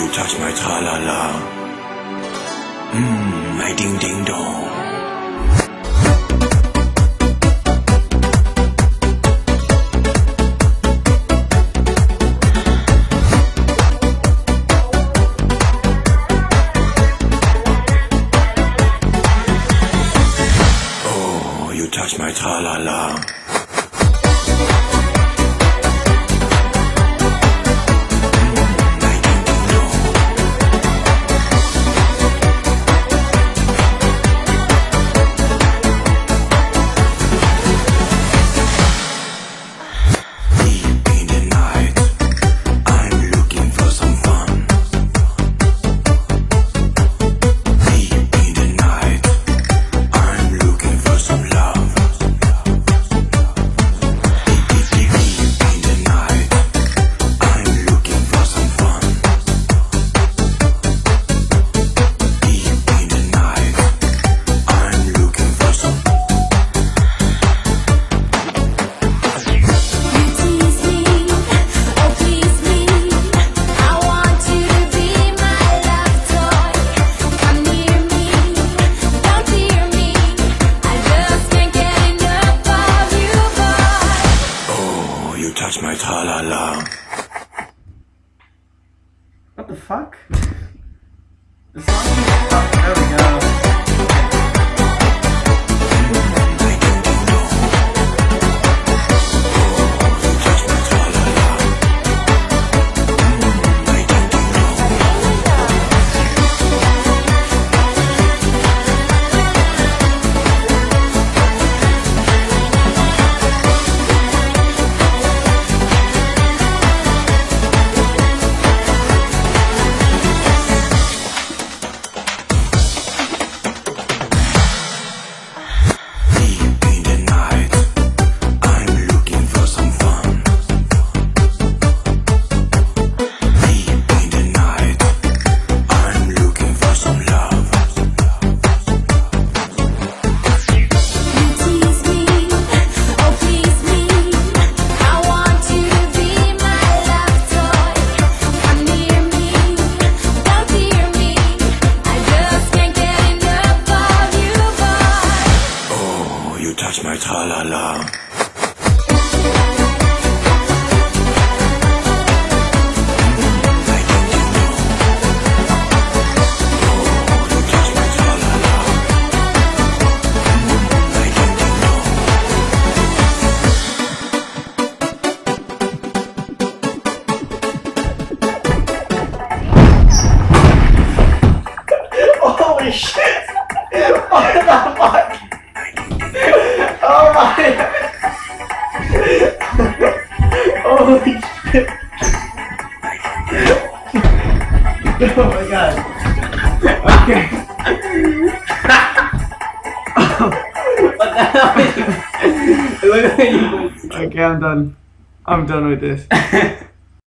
you touch my tra-la-la. Mmm, my ding-ding-dong. Oh, touch my tra-la-la. Neutraler Alarm. What the fuck? There we go. you touch my tra-la-la. Holy shit! oh my god. Okay. what the hell? Look. Okay, I'm done. I'm done with this.